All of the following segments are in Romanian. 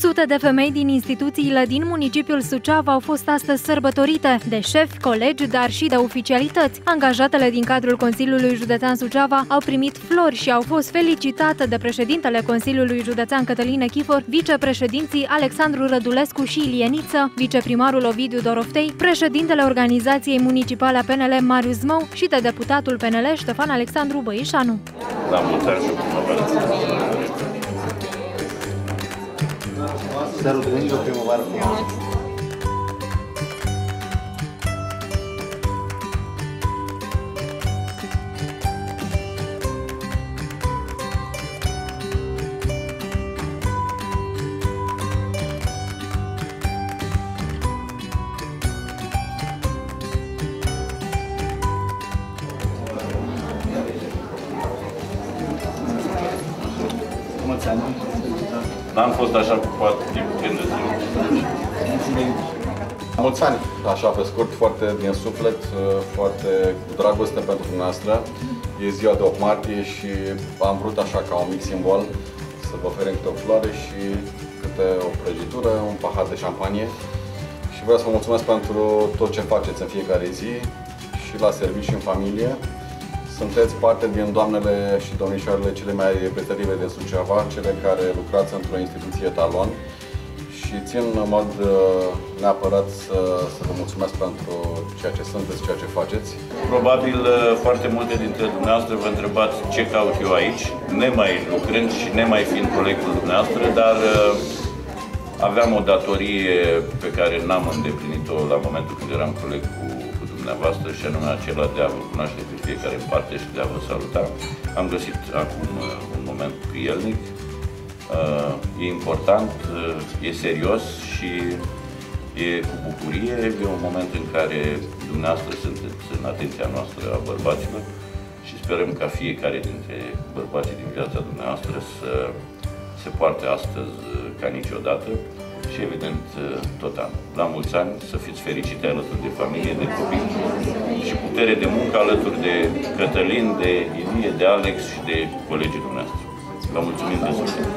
Sute de femei din instituțiile din municipiul Suceava au fost astăzi sărbătorite de șefi, colegi, dar și de oficialități. Angajatele din cadrul Consiliului Județean Suceava au primit flori și au fost felicitate de președintele Consiliului Județean Cătălin Echifor, vicepreședinții Alexandru Rădulescu și Ilieniță, viceprimarul Ovidiu Doroftei, președintele Organizației Municipale a PNL Marius Mău și de deputatul PNL Ștefan Alexandru Băișanu. La mulți ani și primăvară. Sărbătorind o primăvară frumoasă. Mulți ani. N-am fost așa cu poate timp când de ziua. Mulți ani, așa pe scurt, foarte din suflet, foarte cu dragoste pentru dumneavoastră. E ziua de 8 martie și am vrut așa ca un mic simbol să vă oferim câte o floare și câte o prăjitură, un pahar de șampanie. Și vreau să vă mulțumesc pentru tot ce faceți în fiecare zi și la serviciu și în familie. Sunteți parte din doamnele și domnișoarele cele mai reprezentative de Suceava, cele care lucrați într-o instituție talon și țin în mod uh, neapărat să, să vă mulțumesc pentru ceea ce sunteți, ceea ce faceți. Probabil uh, foarte multe dintre dumneavoastră vă întrebați ce caut eu aici, nemai lucrând și nemai fiind colegul dumneavoastră, dar uh, aveam o datorie pe care n-am îndeplinit-o la momentul când eram coleg cu, cu dumneavoastră și anume acela de a vă cunoaște pe fiecare în parte și de a vă saluta. Am găsit acum uh, un moment prielnic, uh, e important, uh, e serios și e cu bucurie, e un moment în care dumneavoastră sunteți în atenția noastră a bărbaților și sperăm ca fiecare dintre bărbații din viața dumneavoastră să se poarte astăzi uh, ca niciodată și evident uh, tot anul. La mulți ani, să fiți fericite alături de familie, de copii și putere de muncă alături de Cătălin, de Ilie, de Alex și de colegii dumneavoastră. Vă mulțumim de suflet!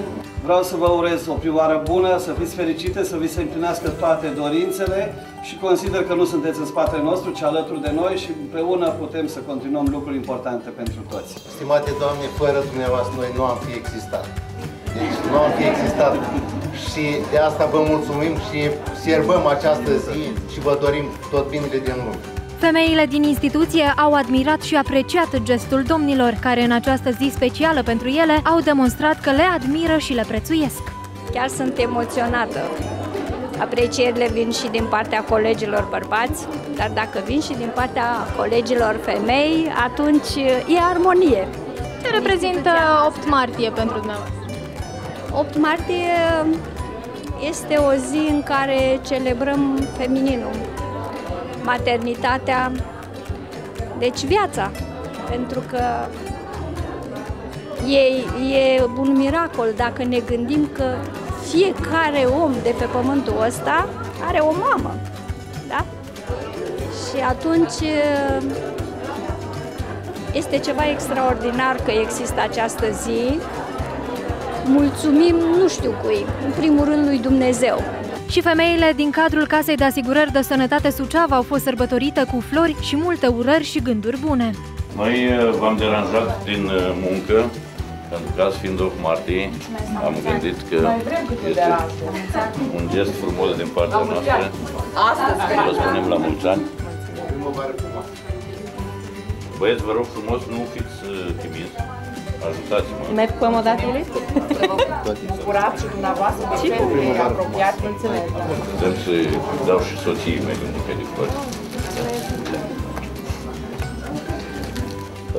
Vreau să vă urez o primăvară bună, să fiți fericite, să vi se împlinească toate dorințele și consider că nu sunteți în spatele nostru, ci alături de noi și împreună putem să continuăm lucruri importante pentru toți. Stimate Doamne, fără dumneavoastră noi nu am fi existat. Deci nu am fi existat și de asta vă mulțumim și sărbăm această zi și vă dorim tot binele din lume. Femeile din instituție au admirat și apreciat gestul domnilor, care în această zi specială pentru ele au demonstrat că le admiră și le prețuiesc. Chiar sunt emoționată. Aprecierile vin și din partea colegilor bărbați, dar dacă vin și din partea colegilor femei, atunci e armonie. Ce reprezintă 8 martie pentru dumneavoastră? 8 martie este o zi în care celebrăm femininul, maternitatea, deci viața, pentru că e, e un miracol dacă ne gândim că fiecare om de pe pământul ăsta are o mamă, da? Și atunci este ceva extraordinar că există această zi. Mulțumim nu știu cui, în primul rând lui Dumnezeu. Și femeile din cadrul Casei de Asigurări de Sănătate Suceava au fost sărbătorite cu flori și multe urări și gânduri bune. Noi uh, v-am deranjat din uh, muncă, pentru că azi fiind 8 martie, am gândit că este un gest frumos din partea noastră. Astăzi, vă spunem la mulți ani. Primăvară frumoasă. Băieți, vă rog frumos, nu fiți uh, timizi. Ajutați-mă. Mai putem o dată, Iulius? bucurați și dumneavoastră de cele apropiate. Mulțumesc. Putem să dau și soției mele un buchet de flori.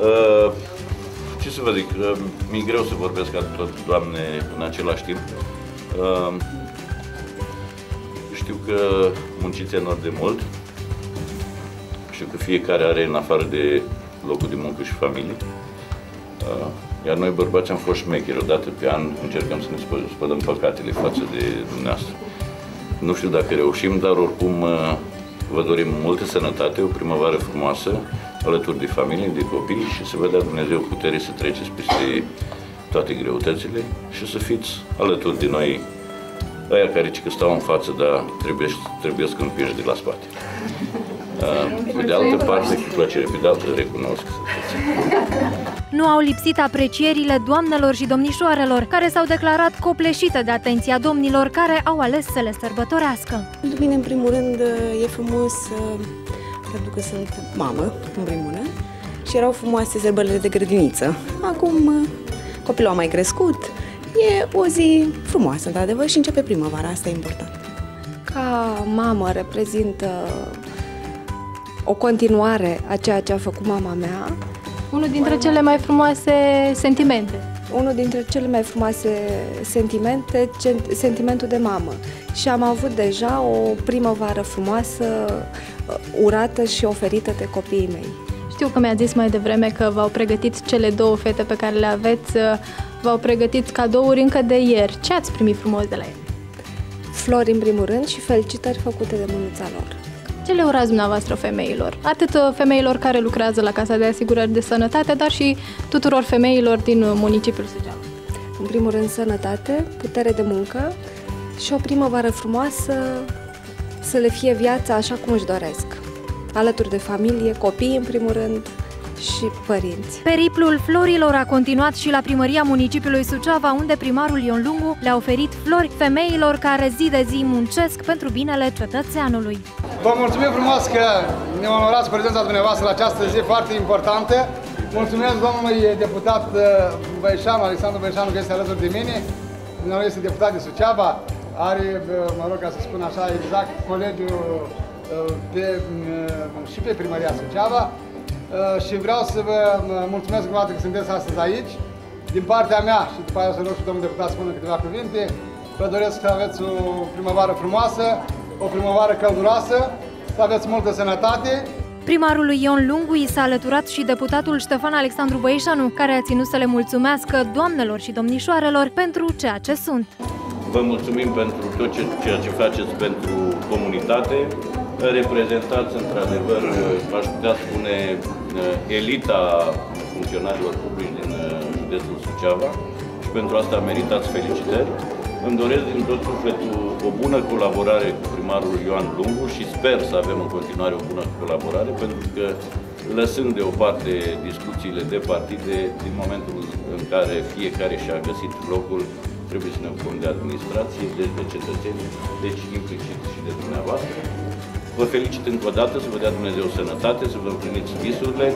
Uh, ce să vă zic, uh, mi-e greu să vorbesc ca tot doamne în același timp. Uh, știu că munciți enorm de mult. Știu că fiecare are în afară de locul de muncă și familie. Uh, iar noi bărbați am fost șmecheri, odată pe an încercăm să ne spă- spălăm păcatele față de dumneavoastră. Nu știu dacă reușim, dar oricum uh, vă dorim multă sănătate, o primăvară frumoasă, alături de familie, de copii și să vă dea Dumnezeu putere să treceți peste toate greutățile și să fiți alături de noi aia care că stau în față, dar trebuie, trebuie să nu pierde de la spate. Uh, pe de altă parte, cu plăcere, pe de altă recunosc. Nu au lipsit aprecierile doamnelor și domnișoarelor, care s-au declarat copleșite de atenția domnilor care au ales să le sărbătorească. Pentru mine, în primul rând, e frumos pentru că sunt mamă, în primul rând, și erau frumoase sărbările de grădiniță. Acum copilul a mai crescut, e o zi frumoasă, într-adevăr, și începe primăvara, asta e important. Ca mamă reprezintă o continuare a ceea ce a făcut mama mea. Unul dintre cele mai frumoase sentimente. Unul dintre cele mai frumoase sentimente, sentimentul de mamă. Și am avut deja o primăvară frumoasă, uh, urată și oferită de copiii mei. Știu că mi-a zis mai devreme că v-au pregătit cele două fete pe care le aveți, uh, v-au pregătit cadouri încă de ieri. Ce ați primit frumos de la ele? Flori în primul rând și felicitări făcute de mânuța lor. Ce le urați dumneavoastră femeilor? Atât uh, femeilor care lucrează la Casa de Asigurări de Sănătate, dar și tuturor femeilor din uh, municipiul Suceava. În primul rând sănătate, putere de muncă și o primăvară frumoasă, să le fie viața așa cum își doresc. Alături de familie, copii în primul rând, și părinți. Periplul florilor a continuat și la primăria municipiului Suceava, unde primarul Ion Lungu le-a oferit flori femeilor care zi de zi muncesc pentru binele cetățeanului. Vă mulțumim frumos că ne onorați prezența dumneavoastră la această zi foarte importantă. Mulțumesc domnului deputat uh, Băișanu, Alexandru Băișanu, că este alături de mine. Dumnezeu este deputat de Suceava, are, uh, mă rog ca să spun așa, exact colegiul uh, pe, și pe primăria Suceava. Și vreau să vă mulțumesc încă o dată că sunteți astăzi aici. Din partea mea și după aceea să rog și domnul deputat să spună câteva cuvinte, vă doresc să aveți o primăvară frumoasă, o primăvară călduroasă, să aveți multă sănătate. Primarului Ion Lungu i s-a alăturat și deputatul Ștefan Alexandru Băișanu, care a ținut să le mulțumească doamnelor și domnișoarelor pentru ceea ce sunt. Vă mulțumim pentru tot ceea ce faceți pentru comunitate. Reprezentați, într-adevăr, aș putea spune, elita funcționarilor publici din uh, județul Suceava și pentru asta meritați felicitări. Îmi doresc din tot sufletul o bună colaborare cu primarul Ioan Lungu și sper să avem în continuare o bună colaborare, pentru că lăsând deoparte discuțiile de partide, din momentul în care fiecare și-a găsit locul, trebuie să ne ocupăm de administrație, deci de cetățeni, deci implicit și de dumneavoastră. Vă felicit încă o dată, să vă dea Dumnezeu sănătate, să vă împliniți visurile